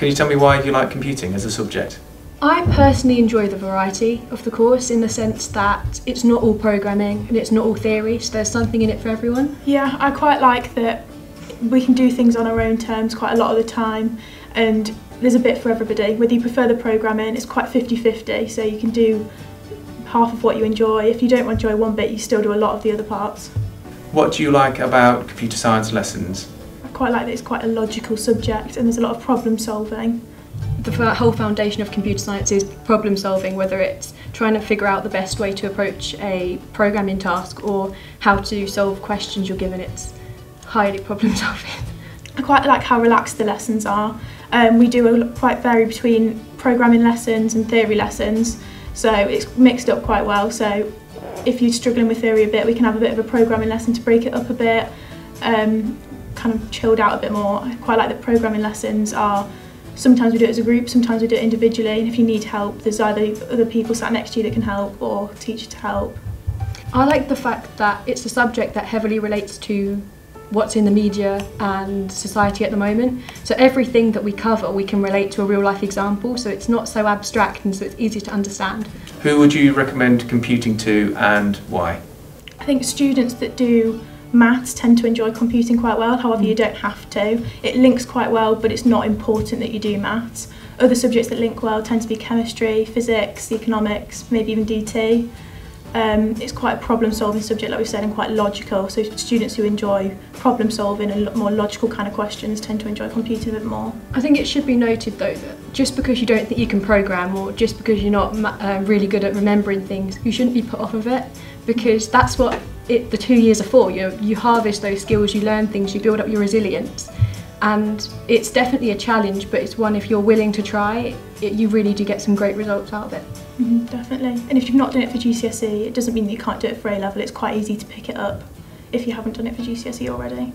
Can you tell me why you like computing as a subject? I personally enjoy the variety of the course in the sense that it's not all programming and it's not all theory, so there's something in it for everyone. Yeah, I quite like that we can do things on our own terms quite a lot of the time and there's a bit for everybody. Whether you prefer the programming, it's quite 50-50, so you can do half of what you enjoy. If you don't enjoy one bit, you still do a lot of the other parts. What do you like about computer science lessons? Quite like that it's quite a logical subject and there's a lot of problem solving. The whole foundation of computer science is problem solving, whether it's trying to figure out the best way to approach a programming task or how to solve questions you're given. It's highly problem solving. I quite like how relaxed the lessons are. Um, we do a, quite vary between programming lessons and theory lessons, so it's mixed up quite well. So if you're struggling with theory a bit, we can have a bit of a programming lesson to break it up a bit, um, kind of chilled out a bit more. I quite like that programming lessons are sometimes we do it as a group, sometimes we do it individually, and if you need help, there's either other people sat next to you that can help or teacher to help. I like the fact that it's a subject that heavily relates to what's in the media and society at the moment. So everything that we cover, we can relate to a real life example. So it's not so abstract and so it's easy to understand. Who would you recommend computing to and why? I think students that do maths tend to enjoy computing quite well, however you don't have to. It links quite well, but it's not important that you do maths. Other subjects that link well tend to be chemistry, physics, economics, maybe even DT. Um, it's quite a problem solving subject, like we said, and quite logical. So students who enjoy problem solving and more logical kind of questions tend to enjoy computing a bit more. I think it should be noted though that just because you don't think you can program or just because you're not uh, really good at remembering things, you shouldn't be put off of it because that's what it, the two years are for. You, you harvest those skills, you learn things, you build up your resilience. And it's definitely a challenge, but it's one if you're willing to try, it, you really do get some great results out of it. hmm definitely. And if you've not done it for GCSE, it doesn't mean you can't do it for A level. It's quite easy to pick it up if you haven't done it for GCSE already.